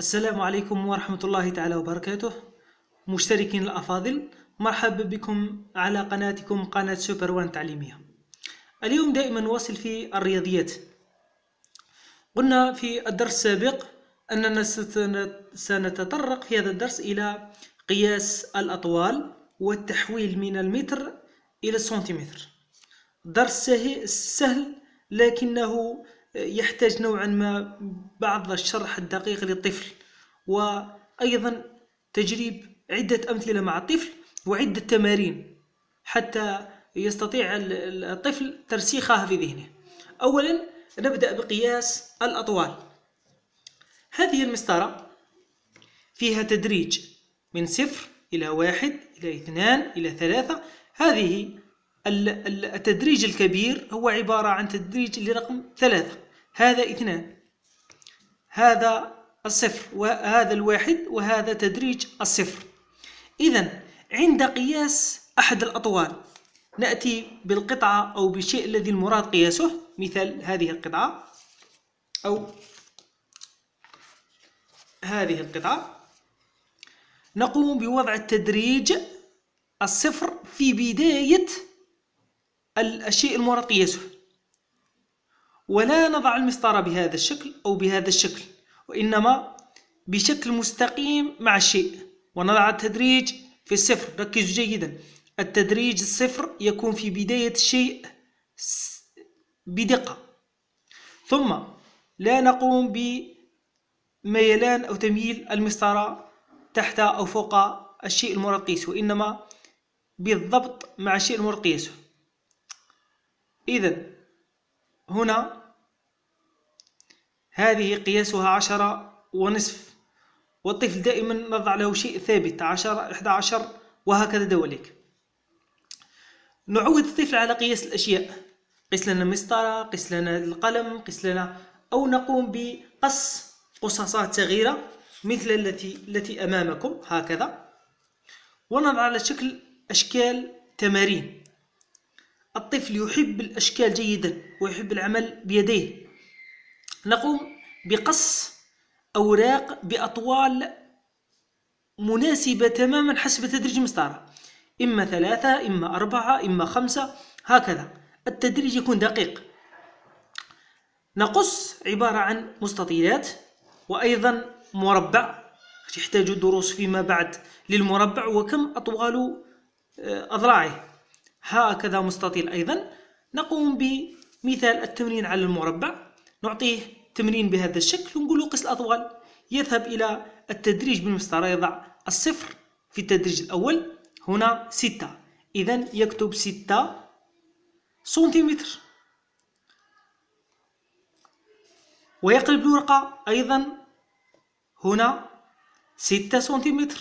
السلام عليكم ورحمة الله تعالى وبركاته. مشتركين الأفاضل مرحبا بكم على قناتكم قناة سوبر وان تعليمية. اليوم دائما نواصل في الرياضيات. قلنا في الدرس السابق أننا سنتطرق في هذا الدرس إلى قياس الأطوال والتحويل من المتر إلى السنتيمتر. درس سهل لكنه يحتاج نوعا ما بعض الشرح الدقيق للطفل وأيضا تجريب عدة أمثلة مع الطفل وعدة تمارين حتى يستطيع الطفل ترسيخها في ذهنه. أولا نبدأ بقياس الأطوال. هذه المسطرة فيها تدريج من صفر إلى واحد إلى اثنان إلى ثلاثة. هذه التدريج الكبير هو عبارة عن تدريج لرقم ثلاثة. هذا اثنان. هذا الصفر وهذا الواحد وهذا تدريج الصفر. إذا عند قياس أحد الأطوال نأتي بالقطعة أو بالشيء الذي المراد قياسه. مثال هذه القطعة أو هذه القطعة. نقوم بوضع التدريج الصفر في بداية الشيء المراد قياسه ولا نضع المسطرة بهذا الشكل أو بهذا الشكل وإنما بشكل مستقيم مع الشيء. ونضع التدريج في الصفر. ركزوا جيدا. التدريج الصفر يكون في بداية الشيء بدقة. ثم لا نقوم بميلان أو تمييل المسطرة تحت أو فوق الشيء المراد قياسه وإنما بالضبط مع الشيء المراد قياسه إذا هنا هذه قياسها عشرة ونصف والطفل دائما نضع له شيء ثابت عشرة إحدى عشر وهكذا دواليك نعود الطفل على قياس الأشياء. قس لنا مسطرة قس لنا القلم قس لنا أو نقوم بقص قصاصات صغيرة مثل التي التي أمامكم هكذا. ونضع على شكل أشكال تمارين. الطفل يحب الأشكال جيدا ويحب العمل بيديه. نقوم بقص أوراق بأطوال مناسبة تماما حسب تدريج المسطرة إما ثلاثة إما أربعة إما خمسة هكذا. التدريج يكون دقيق. نقص عبارة عن مستطيلات وأيضا مربع. يحتاج دروس فيما بعد للمربع وكم أطوال آه، أضلاعه هكذا مستطيل. أيضا نقوم بمثال التمرين على المربع. نعطيه تمرين بهذا الشكل ونقول قس الأطوال. يذهب إلى التدريج بالمسطرة يضع الصفر في التدريج الأول. هنا ستة. إذا يكتب ستة سنتيمتر. ويقلب الورقة أيضا هنا ستة سنتيمتر.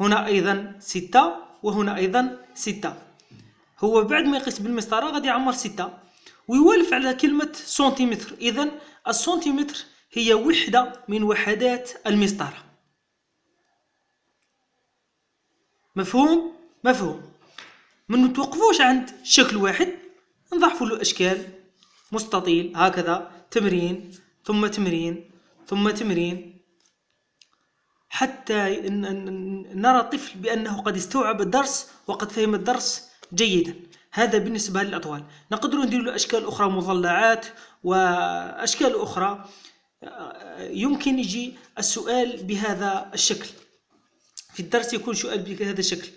هنا أيضا ستة وهنا أيضا ستة. هو بعد ما يقيس بالمسطرة غادي يعمر ستة. ويوالف على كلمة سنتيمتر. إذا السنتيمتر هي وحدة من وحدات المسطرة. مفهوم؟ مفهوم. من نتوقفوش عند شكل واحد نضعفوا له أشكال. مستطيل. هكذا. تمرين ثم تمرين ثم تمرين. حتى نرى الطفل بأنه قد استوعب الدرس وقد فهم الدرس جيدا. هذا بالنسبة للأطوال. نقدر ندير له أشكال أخرى مظلعات وأشكال أخرى. يمكن يجي السؤال بهذا الشكل. في الدرس يكون سؤال بهذا الشكل.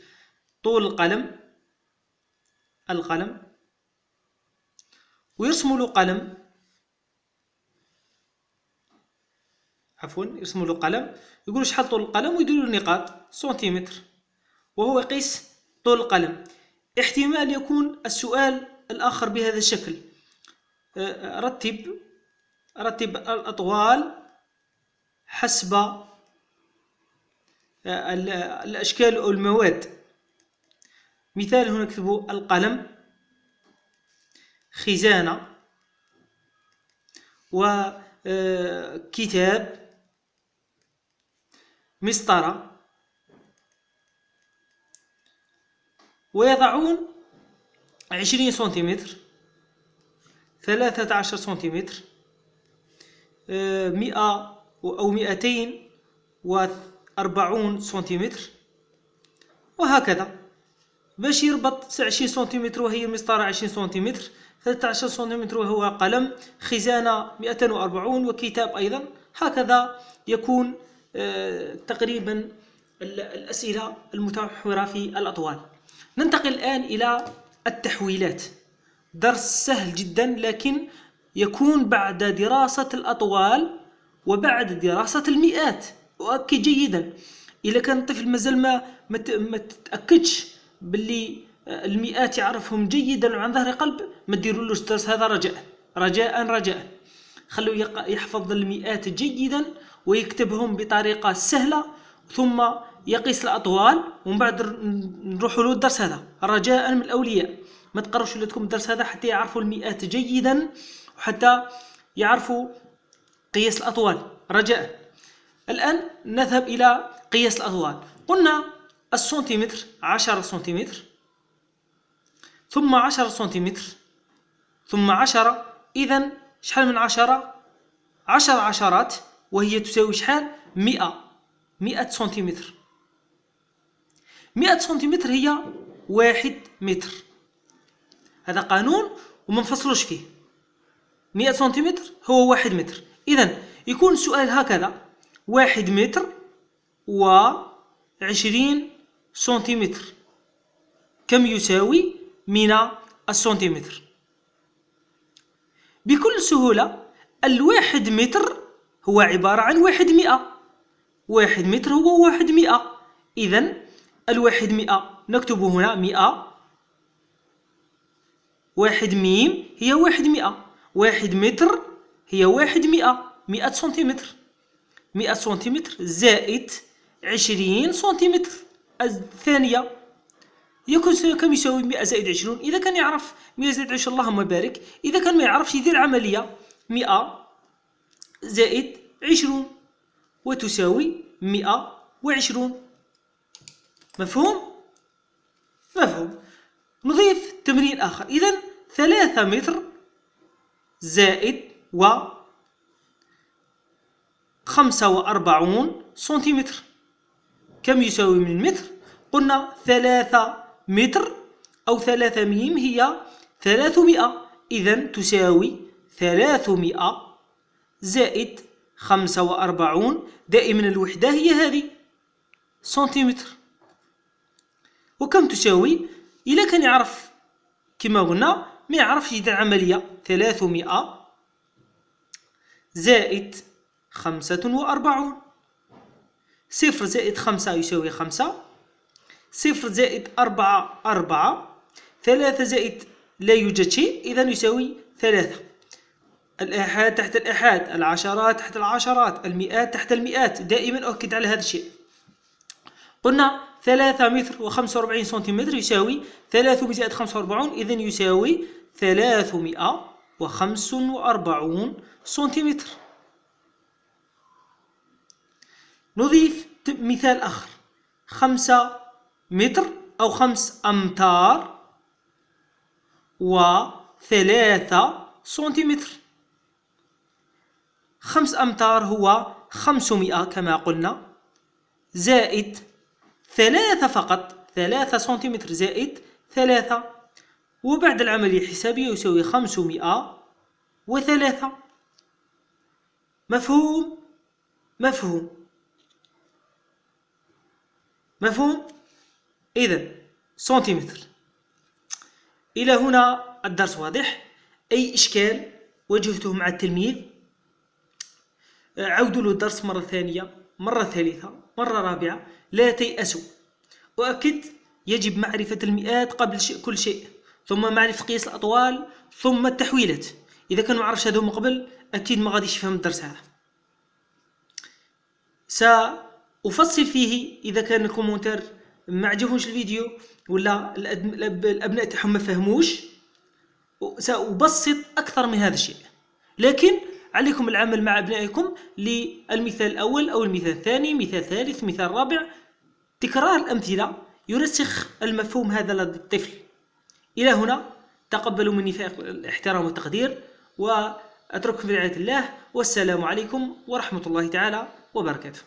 طول القلم. القلم. ويرسم له قلم. عفوا يرسموا له قلم يقولوا شحال طول القلم ويديروا له نقاط سنتيمتر. وهو يقيس طول القلم. احتمال يكون السؤال الآخر بهذا الشكل. أه، رتب رتب الأطوال حسب أه، الأشكال أو المواد. مثال هنا نكتب القلم خزانة وكتاب أه، مسطرة ويضعون عشرين سنتيمتر ثلاثة عشر سنتيمتر آه، مئة أو مئتين وأربعون سنتيمتر. وهكذا. باش يربط عشرين سنتيمتر وهي مسطرة عشرين سنتيمتر ثلاثة عشر سنتيمتر وهو قلم خزانة مئتين وأربعون وكتاب أيضا. هكذا يكون تقريبا الأسئلة المتمحورة في الأطوال. ننتقل الآن إلى التحويلات. درس سهل جدا لكن يكون بعد دراسة الأطوال وبعد دراسة المئات. أؤكد جيدا. إذا كان الطفل مازال ما تتأكدش باللي المئات يعرفهم جيدا وعن ظهر قلب ما ديرولوش الدرس هذا رجاء. رجاء رجاء خلوه يحفظ المئات جيدا. ويكتبهم بطريقة سهلة ثم يقيس الأطوال ومن بعد نروحوا له الدرس هذا. رجاء من الأولياء. ما تقروش ولادكم الدرس هذا حتى يعرفوا المئات جيدا وحتى يعرفوا قياس الأطوال. رجاء. الآن نذهب إلى قياس الأطوال. قلنا السنتيمتر عشرة سنتيمتر ثم عشرة سنتيمتر ثم عشرة إذا شحال من عشرة؟ عشر عشرات. وهي تساوي شحال؟ مئة. مئة سنتيمتر. مئة سنتيمتر هي واحد متر. هذا قانون وما نفصلوش فيه. مئة سنتيمتر هو واحد متر. إذا يكون السؤال هكذا. واحد متر و عشرين سنتيمتر. كم يساوي من السنتيمتر؟ بكل سهولة الواحد متر هو عبارة عن واحد مئة. واحد متر هو واحد مئة. إذا الواحد مئة نكتب هنا مئة. واحد ميم هي واحد مئة. واحد متر هي واحد مئة. مئة سنتيمتر. مئة سنتيمتر زائد عشرين سنتيمتر. الثانية يكون كم يساوي مئة زائد عشرون؟ إذا كان يعرف مئة زائد عشرون اللهم بارك. إذا كان ما يعرفش يدير عملية. مئة زائد عشرون وتساوي مئة وعشرون. مفهوم؟ مفهوم. نضيف تمرين آخر. إذا ثلاثة متر زائد و خمسة وأربعون سنتيمتر. كم يساوي من متر؟ قلنا ثلاثة متر أو ثلاثة ميم هي ثلاثمائة إذا تساوي ثلاثمائة زائد خمسة وأربعون دائما الوحدة هي هذه سنتيمتر. وكم تساوي؟ إذا كان يعرف كما قلنا ما يعرفش يدير عملية ثلاثمائة زائد خمسة وأربعون. صفر زائد خمسة يساوي خمسة. صفر زائد أربعة أربعة. ثلاثة زائد لا يوجد شيء إذا يساوي ثلاثة. الآحاد تحت الآحاد العشرات تحت العشرات المئات تحت المئات دائما أؤكد على هذا الشيء. قلنا ثلاثة متر وخمسة وأربعين سنتيمتر يساوي ثلاثة زائد خمسة وأربعون إذا يساوي ثلاثمائة وخمس وأربعون سنتيمتر. نضيف مثال آخر. خمسة متر أو خمس أمتار وثلاثة سنتيمتر. خمس أمتار هو خمسمائة كما قلنا. زائد ثلاثة فقط ثلاثة سنتيمتر زائد ثلاثة. وبعد العملية الحسابية يساوي خمسمائة وثلاثة. مفهوم؟ مفهوم. مفهوم؟ إذا سنتيمتر. إلى هنا الدرس واضح. أي إشكال واجهته مع التلميذ؟ عودوا له الدرس مرة ثانية مرة ثالثة مرة رابعة لا تيأسوا. وأكد يجب معرفة المئات قبل كل شيء ثم معرفة قياس الأطوال ثم التحويلات. إذا كان ما عرفش هذا من قبل أكيد ما غاديش يفهم الدرس هذا. سأفصل فيه إذا كان الكومنتار ما عجبهمش الفيديو ولا الأبناء تاعهم ما فهموش سأبسط أكثر من هذا الشيء. لكن عليكم العمل مع أبنائكم للمثال الأول أو المثال الثاني مثال ثالث مثال رابع. تكرار الأمثلة يرسخ المفهوم هذا لدى الطفل إلى هنا تقبلوا مني الاحترام والتقدير و أترككم في رعاية الله والسلام عليكم ورحمة الله تعالى وبركاته.